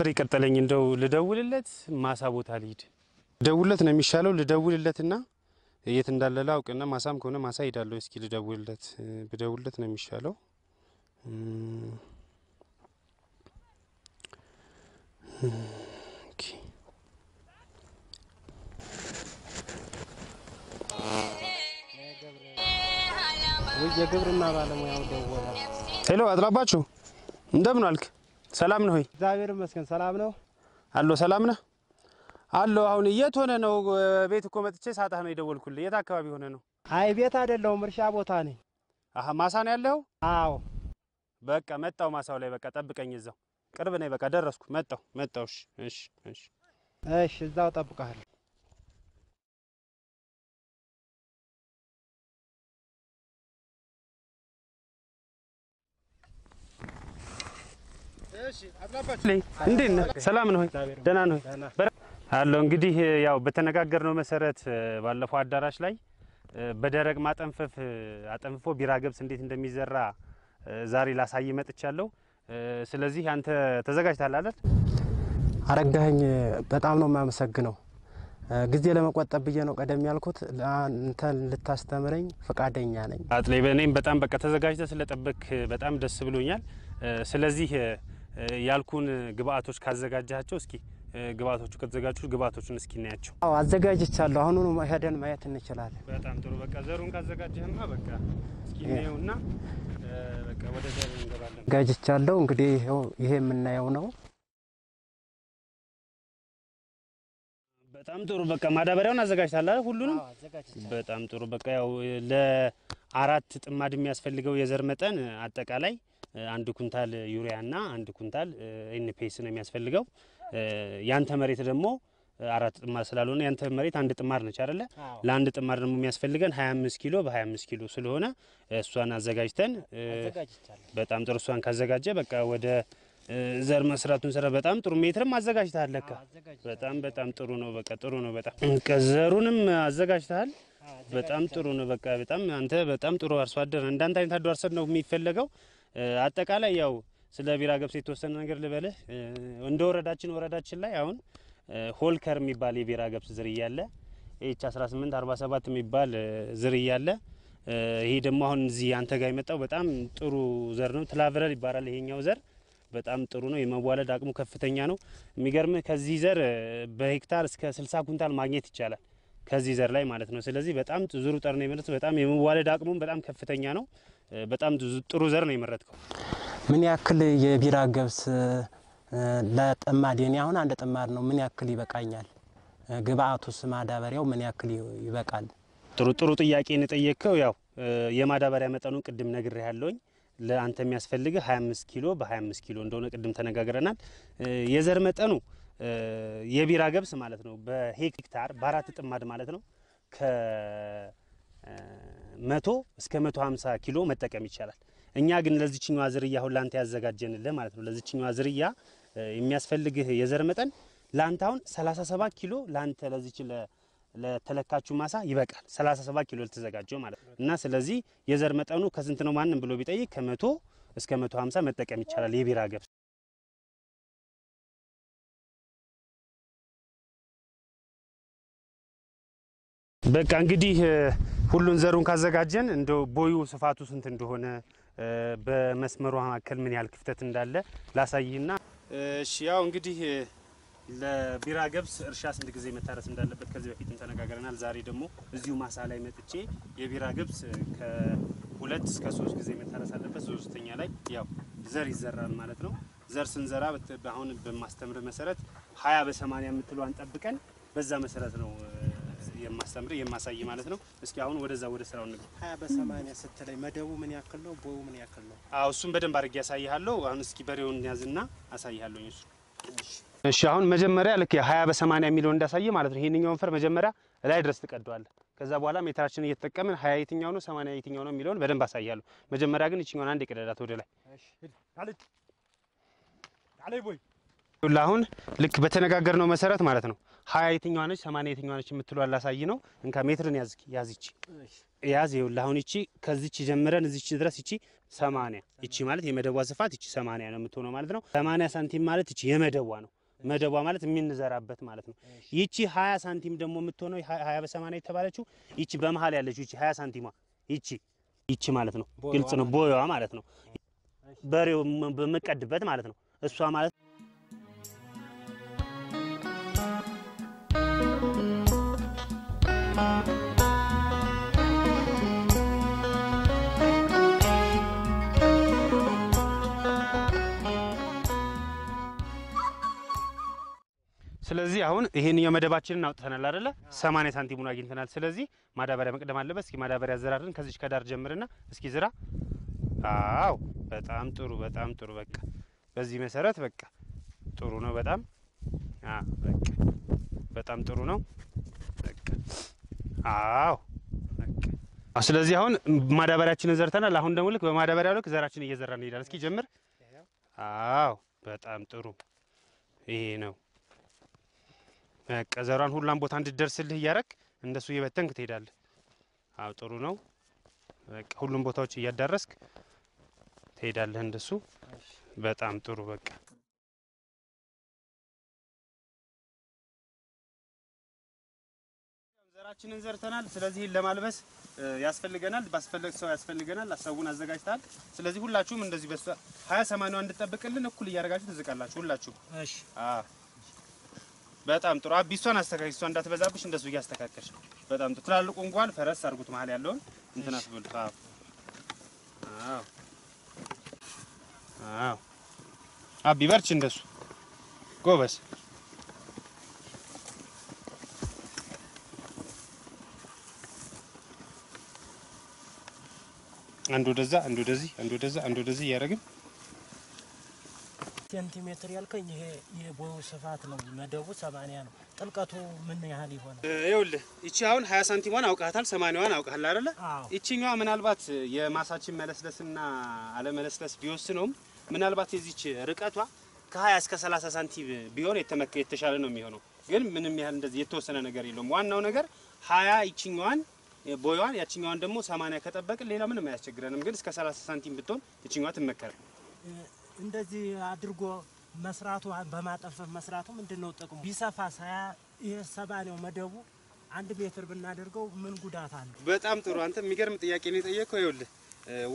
ነበር የቀጠለኝ። እንደው ልደውልለት ማሳ ቦታ ልሂድ። ልደውልለት ነው የሚሻለው። ልደውልለትና የት እንዳለ ላውቅና ማሳም ከሆነ ማሳ ሄዳለሁ። እስኪ ልደውልለት፣ ብደውልለት ነው የሚሻለው። የግብርና ባለሙያው ደወለ። ሄሎ አጥላባችሁ፣ እንደምን አልክ? ሰላም ነው ሆይ? እግዚአብሔር ይመስገን ሰላም ነው። አሎ ሰላም ነህ? አሎ አሁን የት ሆነ ነው? ቤት እኮ መጥቼ ሳጣህ ነው የደወልኩልህ። የት አካባቢ ሆነ ነው? አይ ቤት አይደለሁም እርሻ ቦታ ነኝ። አሀ ማሳ ነው ያለኸው? አዎ በቃ መጣው ማሳው ላይ በቃ ጠብቀኝ፣ እዛው ቅርብ ነኝ። በቃ ደረስኩ። መጣው መጣው። እሺ እሺ እሺ። እሺ እዛው እጠብቅሃለሁ። እንዴት ነህ? ሰላም ነው? ደህና ነው አሎ እንግዲህ ያው በተነጋገርነው መሰረት ባለፈው አዳራሽ ላይ በደረቅ ማጠንፈፍ አጠንፍፎ ቢራ ገብስ እንዴት እንደሚዘራ ዛሬ ላሳይ መጥቻለሁ። ስለዚህ አንተ ተዘጋጅተሃል አይደል? አረጋኸኝ በጣም ነው የማመሰግነው። ጊዜ ለመቆጠብ ብዬ ነው ቀደም ያልኩት። አንተ ልታስተምረኝ ፈቃደኛ ነኝ። አጥሌ በእኔም በጣም በቃ ተዘጋጅተ ስለጠበቅ በጣም ደስ ብሎኛል። ስለዚህ ያልኩን ግብአቶች ካዘጋጃቸው እስኪ ግብአቶቹ ከተዘጋጁ ግብአቶቹን እስኪ እናያቸው። አዎ አዘጋጅቻለሁ። አሁኑኑ ሄደን ማየት እንችላለን። በጣም ጥሩ። በቃ ዘሩን ካዘጋጀህማ በቃ እስኪ እናየውና በቃ ወደ ዘር እንገባለን። አዘጋጅቻለሁ። እንግዲህ ይኸው ይሄ የምናየው ነው። በጣም ጥሩ። በቃ ማዳበሪያውን አዘጋጅታል አይደል? ሁሉንም በጣም ጥሩ። በቃ ያው ለአራት ጥማድ የሚያስፈልገው የዘር መጠን አጠቃላይ አንድ ኩንታል ዩሪያና አንድ ኩንታል ኤንፒኤስ ነው የሚያስፈልገው። ያንተ መሬት ደግሞ አራት ጥማድ ስላልሆነ ያንተ መሬት አንድ ጥማድ ነች አይደለ? ለአንድ ጥማድ ደግሞ የሚያስፈልገን 25 ኪሎ በ25 ኪሎ ስለሆነ እሷን አዘጋጅተን በጣም ጥሩ። እሷን ካዘጋጀ በቃ ወደ ዘር መስራቱን ስራ በጣም ጥሩ ሜትርም አዘጋጅተሃል ለካ። በጣም በጣም ጥሩ ነው። በቃ ጥሩ ነው በጣም ዘሩንም አዘጋጅተሃል። በጣም ጥሩ ነው። በቃ በጣም አንተ በጣም ጥሩ አርሶ አደር እንዳንተ አይነት አርሶ አደር ነው የሚፈለገው። አጠቃላይ ያው ስለ ቢራ ገብስ የተወሰነ ነገር ልበልህ። እንደ ወረዳችን ወረዳችን ላይ አሁን ሆልከር የሚባል የቢራ ገብስ ዝርያ አለ። H 18 47 የሚባል ዝርያ አለ። ይሄ ደግሞ አሁን እዚህ አንተ ጋር የመጣው በጣም ጥሩ ዘር ነው። ትላቨረር ይባላል ይሄኛው ዘር በጣም ጥሩ ነው። የመዋለድ አቅሙ ከፍተኛ ነው። የሚገርምህ ከዚህ ዘር በሄክታር እስከ 60 ኩንታል ማግኘት ይቻላል ከዚህ ዘር ላይ ማለት ነው። ስለዚህ በጣም ዝሩ ጠር ነው የመረጥከው። በጣም የመዋለድ አቅሙም በጣም ከፍተኛ ነው። በጣም ጥሩ ዘር ነው የመረጥከው። ምን ያክል የቢራ ገብስ ለጥማድ የኔ አሁን አንድ ጥማድ ነው። ምን ያክል ይበቃኛል? ግብአቱስ ማዳበሪያው ምን ያክል ይበቃል? ጥሩ ጥሩ ጥያቄ ነው የጠየቅከው። ያው የማዳበሪያ መጠኑን ቅድም ነግሬ ያለውኝ ለአንተ የሚያስፈልግህ 25 ኪሎ በ25 ኪሎ እንደሆነ ቅድም ተነጋግረናል። የዘር መጠኑ የቢራ ገብስ ማለት ነው በሄክታር በአራት ጥማድ ማለት ነው ከመቶ እስከ 150 ኪሎ መጠቀም ይቻላል። እኛ ግን ለዚችኛዋ ዝርያ አሁን ለአንተ ያዘጋጀንልህ ማለት ነው ለዚችኛዋ ዝርያ የሚያስፈልግህ የዘር መጠን ለአንተ አሁን 37 ኪሎ ለአንተ ለዚች ለተለካችሁ ማሳ ይበቃል። 37 ኪሎ ልትዘጋጀው ማለት ነው። እና ስለዚህ የዘር መጠኑ ከስንት ነው ማንም ብሎ ቢጠይቅ ከመቶ እስከ 150 መጠቀም ይቻላል የቢራ ገብስ። በቃ እንግዲህ ሁሉን ዘሩን ካዘጋጀን እንደው ቦዩ ስፋቱ ስንት እንደሆነ በመስመሩ መካከል ምን ያህል ክፍተት እንዳለ ላሳይህና እሺ ያው እንግዲህ ለቢራ ገብስ እርሻ ስንት ጊዜ መታረስ እንዳለበት ከዚህ በፊትም ተነጋግረናል። ዛሬ ደግሞ እዚሁ ማሳ ላይ መጥቼ የቢራ ገብስ ከሁለት እስከ ሶስት ጊዜ መታረስ አለበት። ሶስተኛ ላይ ያው ዘር ይዘራል ማለት ነው። ዘር ስንዘራ አሁን በማስተምር መሰረት ሀያ በሰማንያ የምትለዋን ጠብቀን በዛ መሰረት ነው የማስተምር የማሳይ ማለት ነው። እስኪ አሁን ወደዛ ወደ ስራው እንግባ። ሀያ በሰማንያ ስትለኝ መደቡ ምን ያክል ነው? ቦዩ ምን ያክል ነው? አዎ እሱን በደንብ አድርጌ ያሳይሃለሁ። አሁን እስኪ በሬውን ያዝና አሳይሃለሁ እሱ እሺ አሁን መጀመሪያ ልክ ሀያ በሰማንያ የሚለውን እንዳሳየ ማለት ነው። ይሄንኛውን ፈር መጀመሪያ ላይ ድረስ ትቀደዋለህ። ከዛ በኋላ ሜትራችን እየተጠቀምን ሀያ የትኛው ነው ሰማንያ የትኛው ነው የሚለውን በደንብ አሳያለሁ። መጀመሪያ ግን ይችኛውን አንድ የቀደዳት ወደ ላይ አሁን ልክ በተነጋገርነው መሰረት ማለት ነው ሀያ የትኛዋ ነች ሰማንያ የትኛዋ ነች የምትለው አላሳይ ነው። እንካ ሜትርን ያዝ ያዝ ይቺ ያዝ ይኸውልህ አሁን ይቺ ከዚች ጀምረን እዚች ድረስ ይቺ ሰማንያ ይቺ ማለት የመደቧ ስፋት ይቺ ሰማንያ ነው የምትሆነው ማለት ነው። ሰማንያ ሳንቲም ማለት ይቺ የመደቧ ነው። መደቧ ማለት የምንዘራበት ማለት ነው። ይቺ ሀያ ሳንቲም ደግሞ የምትሆነው ሀያ በሰማንያ የተባለችው ይቺ በመሀል ያለችው ይቺ ሀያ ሳንቲሟ ይቺ ይቺ ማለት ነው። ግልጽ ነው። ቦያዋ ማለት ነው። በሬው በመቀድበት ማለት ነው። እሷ ማለት ስለዚህ አሁን ይሄንኛው መደባችንን አውጥተናል አይደለ? 80 ሳንቲሙን አግኝተናል። ስለዚህ ማዳበሪያ መቅደም አለበት። እስኪ ማዳበሪያ ዘራርን ከዚች ከዳር ጀምርና እስኪ ዝራ። አዎ በጣም ጥሩ፣ በጣም ጥሩ። በቃ በዚህ መሰረት በቃ ጥሩ ነው። በጣም በቃ በጣም ጥሩ ነው። አዎ ስለዚህ አሁን ማዳበሪያችንን ዘርተናል። አሁን ደግሞ ልክ በማዳበሪያው ልክ ዘራችን እየዘራን እንሄዳለን። እስኪ ጀምር። አዎ በጣም ጥሩ ይሄ ነው። በቃ ዘሯን ሁሏን ቦታ እንድትደርስልህ እያረክ እንደሱ እየበተንክ ትሄዳለህ። አዎ ጥሩ ነው። በቃ ሁሉም ቦታዎች እያዳረስክ ትሄዳለህ እንደሱ። በጣም ጥሩ በቃ ዘራችንን ዘርተናል። ስለዚህ ለማልበስ ያስፈልገናል፣ ባስፈለግ ሰው ያስፈልገናል። ሰውን አዘጋጅተሃል። ስለዚህ ሁላችሁም እንደዚህ በሷ ሀያ ሰማንያዋ እንድጠብቅልን እኩል እያደረጋችሁ ትዝቃላችሁ ሁላችሁ። እሺ አዎ በጣም ጥሩ አቢ፣ እሷን አስተካክል። እሷ እንዳትበዛብሽ እንደሱ እያስተካከልሽ። በጣም ጥሩ። ትላልቁ እንኳን ፈረስ አድርጉት መሀል ያለውን እንትን አትበሉት። አዎ አዎ አዎ። አቢ በርቺ፣ እንደሱ ጎበዝ። አንድ ወደዛ፣ አንድ ወደዚህ፣ አንድ ወደዛ፣ አንድ ወደዚህ እያደረግን ሴንቲሜትር ያልከኝ ይሄ የቦዩ ስፋት ነው። መደቡ ሰማንያ ነው። ጥልቀቱ ምን ያህል ይሆናል? ይኸውልህ ይቺ አሁን 20 ሳንቲሟን አውቀሃታል፣ 80ዋን አውቀሃታል አይደለ? አዎ። ይቺኛዋ ምናልባት የማሳችን መለስለስና አለመለስለስ ቢወስነውም ምናልባት የዚች ርቀቷ ከ20 እስከ 30 ሳንቲም ቢሆን የተመከ የተሻለ ነው የሚሆነው። ግን ምንም ያህል እንደዚህ የተወሰነ ነገር የለውም። ዋናው ነገር 20 ይቺኛዋን ቦይዋን ያቺኛዋን ደግሞ 80 ከጠበቅን ሌላ ምንም አያስቸግረንም። ግን እስከ 30 ሳንቲም ብትሆን ይቺኛዋ ትመከራል። እንደዚህ አድርጎ መስራቱ በማጠንፈፍ መስራቱ ምንድን ነው ጥቅሙ? ቢሰፋ ሳያ ይሄ ሰባኔው መደቡ አንድ ሜትር ብናደርገው ምን ጉዳት አለ? በጣም ጥሩ። አንተ የሚገርም ጥያቄ ነው የጠየቀው። ይኸውልህ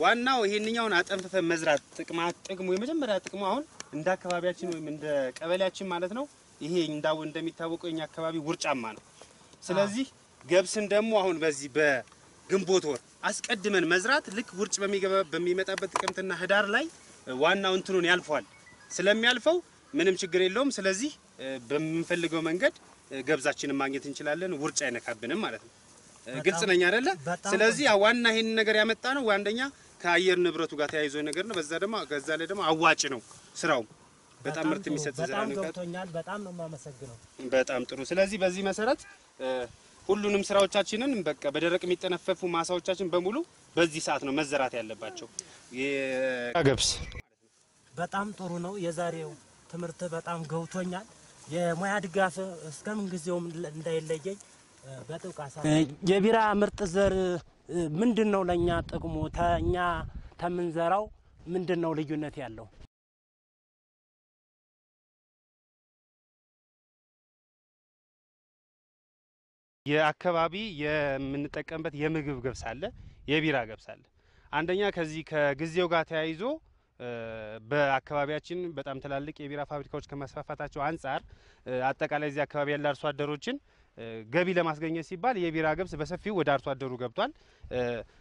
ዋናው ይሄንኛውን አጠንፍፈን መዝራት ጥቅማ ጥቅሙ የመጀመሪያ ጥቅሙ አሁን እንደ አካባቢያችን ወይም እንደ ቀበሌያችን ማለት ነው ይሄ እንዳው እንደሚታወቀው የኛ አካባቢ ውርጫማ ነው። ስለዚህ ገብስን ደግሞ አሁን በዚህ በግንቦት ወር አስቀድመን መዝራት ልክ ውርጭ በሚገባ በሚመጣበት ጥቅምትና ህዳር ላይ ዋናው እንትኑን ያልፈዋል። ስለሚያልፈው ምንም ችግር የለውም። ስለዚህ በምንፈልገው መንገድ ገብዛችንን ማግኘት እንችላለን። ውርጭ አይነካብንም ማለት ነው። ግልጽ ነኝ አይደለ? ስለዚህ ዋና ይሄን ነገር ያመጣ ነው አንደኛ ከአየር ንብረቱ ጋር ተያይዞ ነገር ነው። በዛ ደግሞ ከዛ ላይ ደግሞ አዋጭ ነው ስራው። በጣም ምርት የሚሰጥ ዘራ ነው። በጣም ነው የማመሰግነው። በጣም ጥሩ። ስለዚህ በዚህ መሰረት ሁሉንም ስራዎቻችንን በቃ በደረቅ የሚጠነፈፉ ማሳዎቻችን በሙሉ በዚህ ሰዓት ነው መዘራት ያለባቸው። ገብስ በጣም ጥሩ ነው። የዛሬው ትምህርት በጣም ገብቶኛል። የሙያ ድጋፍ እስከምን ጊዜውም እንዳይለየኝ በጥብቅ አሳ የቢራ ምርጥ ዘር ምንድን ነው ለእኛ ጥቅሙ? ተኛ ተምንዘራው ምንድን ነው ልዩነት ያለው? የአካባቢ የምንጠቀምበት የምግብ ገብስ አለ፣ የቢራ ገብስ አለ። አንደኛ ከዚህ ከጊዜው ጋር ተያይዞ በአካባቢያችን በጣም ትላልቅ የቢራ ፋብሪካዎች ከመስፋፋታቸው አንጻር አጠቃላይ እዚህ አካባቢ ያለ አርሶ አደሮችን ገቢ ለማስገኘት ሲባል የቢራ ገብስ በሰፊው ወደ አርሶ አደሩ ገብቷል።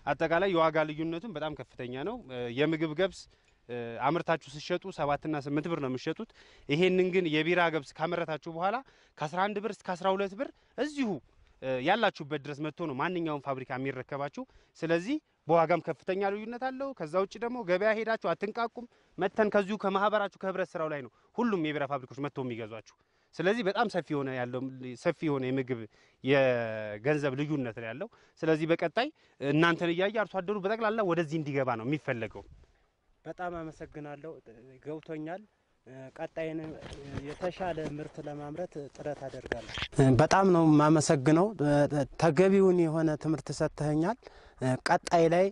አጠቃላይ የዋጋ ልዩነቱም በጣም ከፍተኛ ነው። የምግብ ገብስ አምርታችሁ ስትሸጡ ሰባትና ስምንት ብር ነው የምትሸጡት። ይሄንን ግን የቢራ ገብስ ካመረታችሁ በኋላ ከ11 ብር እስከ 12 ብር እዚሁ ያላችሁበት ድረስ መጥቶ ነው ማንኛውም ፋብሪካ የሚረከባችሁ። ስለዚህ በዋጋም ከፍተኛ ልዩነት አለው። ከዛ ውጭ ደግሞ ገበያ ሄዳችሁ አትንቃቁም። መተን ከዚሁ ከማህበራችሁ ከህብረት ስራው ላይ ነው ሁሉም የቢራ ፋብሪካዎች መጥተው የሚገዟችሁ። ስለዚህ በጣም ሰፊ የሆነ ያለው ሰፊ የሆነ የምግብ የገንዘብ ልዩነት ነው ያለው። ስለዚህ በቀጣይ እናንተን እያየ አርሶ አደሩ በጠቅላላ ወደዚህ እንዲገባ ነው የሚፈለገው። በጣም አመሰግናለሁ። ገብቶኛል። ቀጣይን የተሻለ ምርት ለማምረት ጥረት አደርጋለሁ። በጣም ነው የማመሰግነው። ተገቢውን የሆነ ትምህርት ሰጥተኸኛል። ቀጣይ ላይ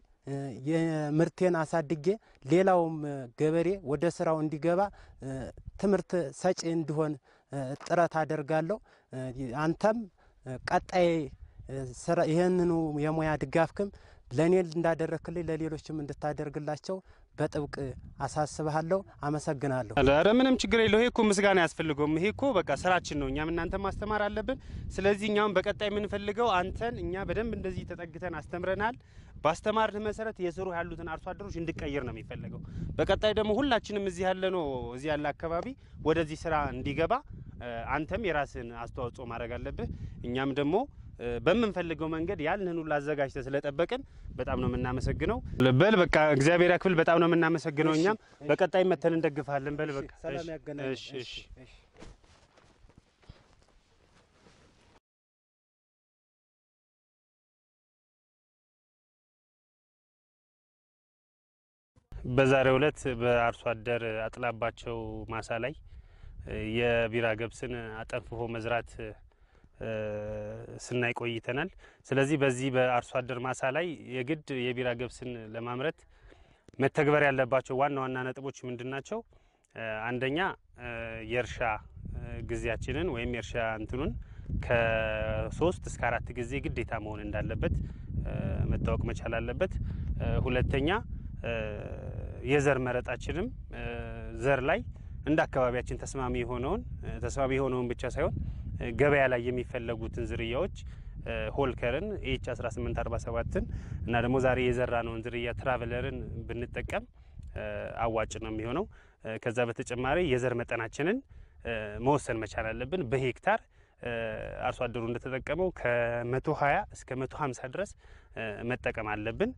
የምርቴን አሳድጌ ሌላውም ገበሬ ወደ ስራው እንዲገባ ትምህርት ሰጪ እንዲሆን ጥረት አደርጋለሁ። አንተም ቀጣይ ይህንኑ የሙያ ድጋፍክም ለእኔ እንዳደረክልኝ ለሌሎችም እንድታደርግላቸው በጥብቅ አሳስብሃለሁ። አመሰግናለሁ። ኧረ ምንም ችግር የለው። ይሄ እኮ ምስጋና አያስፈልገውም። ይሄ እኮ በቃ ስራችን ነው። እኛም እናንተ ማስተማር አለብን። ስለዚህ እኛም በቀጣይ የምንፈልገው አንተን እኛ በደንብ እንደዚህ ተጠግተን አስተምረናል። ባስተማርህ መሰረት የስሩ ያሉትን አርሶ አደሮች እንድቀይር ነው የሚፈለገው። በቀጣይ ደግሞ ሁላችንም እዚህ ያለ ነው እዚህ ያለ አካባቢ ወደዚህ ስራ እንዲገባ አንተም የራስን አስተዋጽኦ ማድረግ አለብህ። እኛም ደግሞ በምንፈልገው መንገድ ያልንን ሁሉ አዘጋጅተህ ስለጠበቅን በጣም ነው የምናመሰግነው። በል በቃ እግዚአብሔር ያክፍል። በጣም ነው የምናመሰግነው። እኛም በቀጣይ መተን እንደግፋለን። በል በቃ እሺ፣ እሺ። በዛሬው ዕለት በአርሶ አደር አጥላባቸው ማሳ ላይ የቢራ ገብስን አጠንፍፎ መዝራት ስናይ ቆይተናል። ስለዚህ በዚህ በአርሶ አደር ማሳ ላይ የግድ የቢራ ገብስን ለማምረት መተግበር ያለባቸው ዋና ዋና ነጥቦች ምንድን ናቸው? አንደኛ የእርሻ ጊዜያችንን ወይም የእርሻ እንትኑን ከሶስት እስከ አራት ጊዜ ግዴታ መሆን እንዳለበት መታወቅ መቻል አለበት። ሁለተኛ የዘር መረጣችንም ዘር ላይ እንደ አካባቢያችን ተስማሚ የሆነውን ተስማሚ የሆነውን ብቻ ሳይሆን ገበያ ላይ የሚፈለጉትን ዝርያዎች ሆልከርን HB 1847ን እና ደግሞ ዛሬ የዘራነውን ዝርያ ትራቨለርን ብንጠቀም አዋጭ ነው የሚሆነው። ከዛ በተጨማሪ የዘር መጠናችንን መወሰን መቻል አለብን። በሄክታር አርሶ አደሩ እንደተጠቀመው ከ120 እስከ 150 ድረስ መጠቀም አለብን።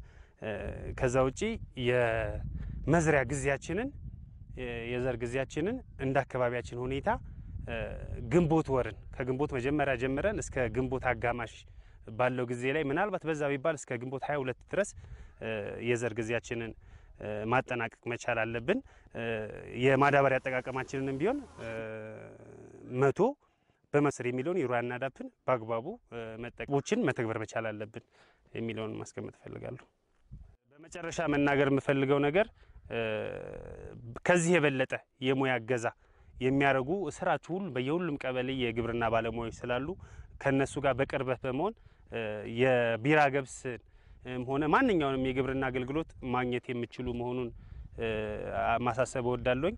ከዛ ውጪ የመዝሪያ ጊዜያችንን የዘር ጊዜያችንን እንደ አካባቢያችን ሁኔታ ግንቦት ወርን ከግንቦት መጀመሪያ ጀምረን እስከ ግንቦት አጋማሽ ባለው ጊዜ ላይ ምናልባት በዛ ቢባል እስከ ግንቦት 22 ድረስ የዘር ጊዜያችንን ማጠናቀቅ መቻል አለብን። የማዳበሪያ አጠቃቀማችንንም ቢሆን መቶ በመስር የሚለውን የሩያና ዳፕን በአግባቡ መጠቀሞችን መተግበር መቻል አለብን የሚለውን ማስቀመጥ እፈልጋለሁ። በመጨረሻ መናገር የምፈልገው ነገር ከዚህ የበለጠ የሙያ እገዛ የሚያደርጉ ስራች ሁሉ በየሁሉም ቀበሌ የግብርና ባለሙያዎች ስላሉ ከነሱ ጋር በቅርበት በመሆን የቢራ ገብስን ሆነ ማንኛውንም የግብርና አገልግሎት ማግኘት የሚችሉ መሆኑን ማሳሰብ እወዳለሁኝ።